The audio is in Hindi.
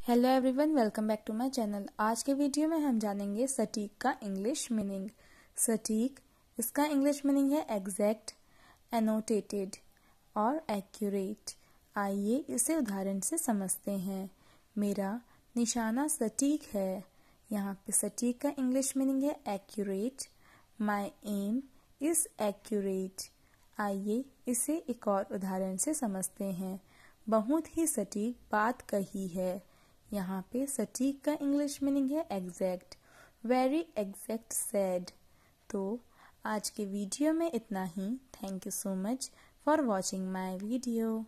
Hello everyone welcome back to my channel आज के वीडियो में हम जानेंगे सटीक का इंग्लिश मीनिंग सटीक, इसका इंग्लिश मीनिंग है एग्जैक्ट एनोटेटेड और एक्यूरेट आइए इसे उदाहरण से समझते हैं। मेरा निशाना सटीक है। यहाँ पे सटीक का इंग्लिश मीनिंग है accurate my aim is accurate आइए इसे एक और उदाहरण से समझते हैं। बहुत ही सटीक बात कही है। यहाँ पे सटीक का इंग्लिश मीनिंग है एग्जैक्ट वेरी एग्जैक्ट सैड तो आज के वीडियो में इतना ही. Thank you so much for watching my video